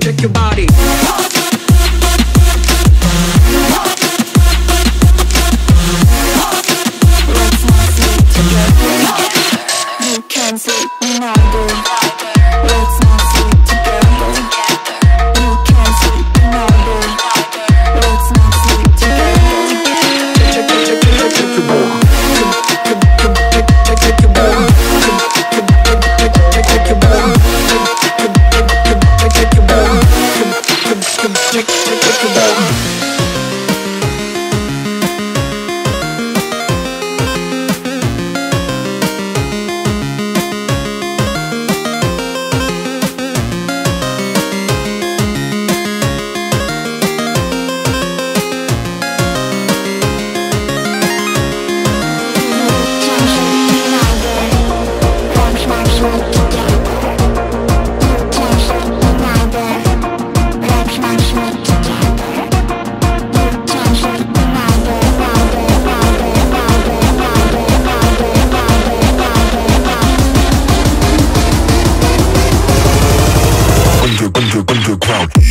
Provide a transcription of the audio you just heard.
check your body. You can't sleep. under underground.